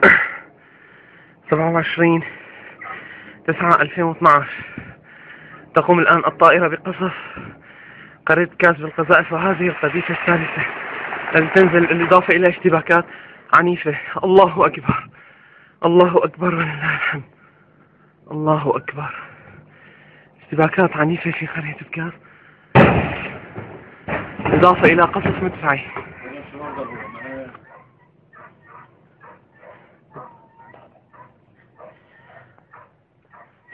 سبعة وعشرين تسعة ألفين واثناعش. تقوم الآن الطائرة بقصف قرية كاس بالقذائف وهذه القذيفة الثالثة. التي تنزل بالإضافة إلى اشتباكات عنيفة. الله أكبر. الله أكبر ولله الحمد. الله أكبر. اشتباكات عنيفة في قرية بكاس إضافة إلى قصف مدفعي.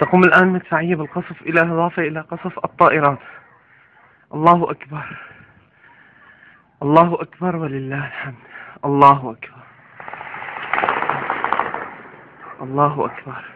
تقوم الآن مدفعية بالقصف إلى إضافة إلى قصف الطائرات. الله أكبر. الله أكبر ولله الحمد. الله أكبر. الله أكبر.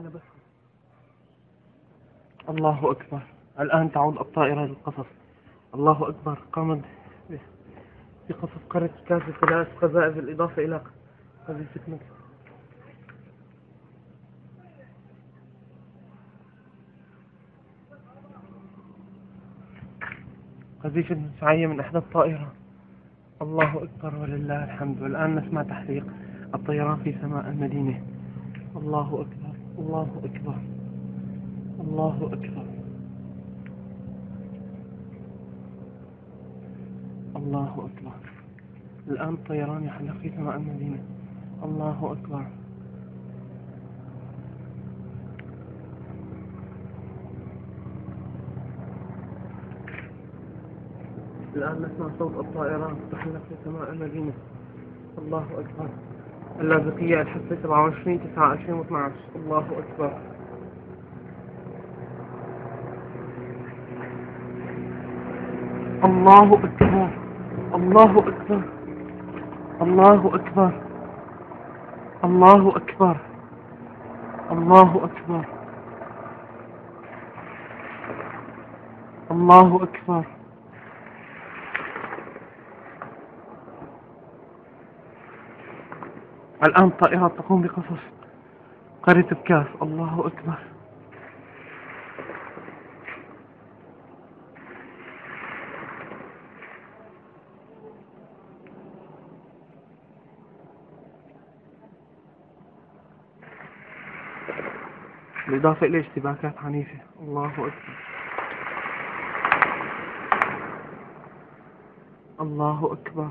أنا بس. الله أكبر. الآن تعود الطائرة للقصف. الله أكبر. قامت بقصف قرية كاسة ثلاث قذائف بالإضافة إلى قذيفة مكة قذيفة مدفعية من إحدى الطائرات الله أكبر ولله الحمد. والآن نسمع تحليق الطيران في سماء المدينة. الله أكبر. الله أكبر. الله أكبر. الله أكبر. الآن الطيران يحلق سماء المدينة الله أكبر. الآن نسمع صوت الطائرات تحلق في سماء المدينة الله أكبر. اللاذقية الحصة 27 9 2012 الله أكبر. الله أكبر. الله أكبر. الله أكبر. الله أكبر. الله أكبر. الله أكبر. الآن طائرات تقوم بقصف قرية بكاس الله أكبر. بالإضافة إلى اشتباكات عنيفة. الله أكبر. الله أكبر.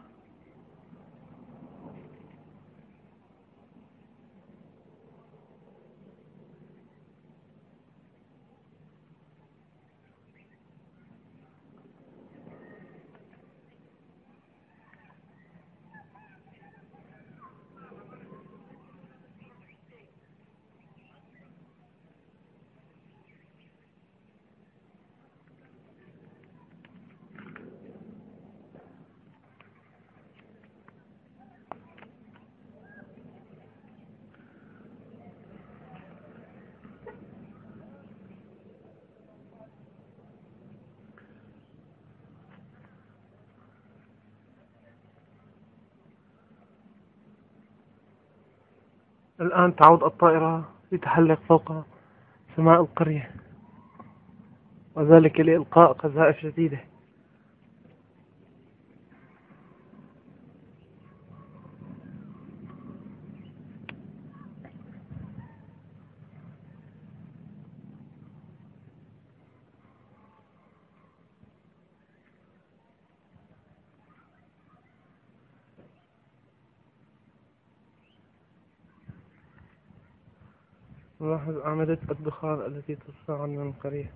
الآن تعود الطائرة لتحلق فوق سماء القرية وذلك لإلقاء قذائف جديدة. نلاحظ أعمدة الدخان التي ترفع من القرية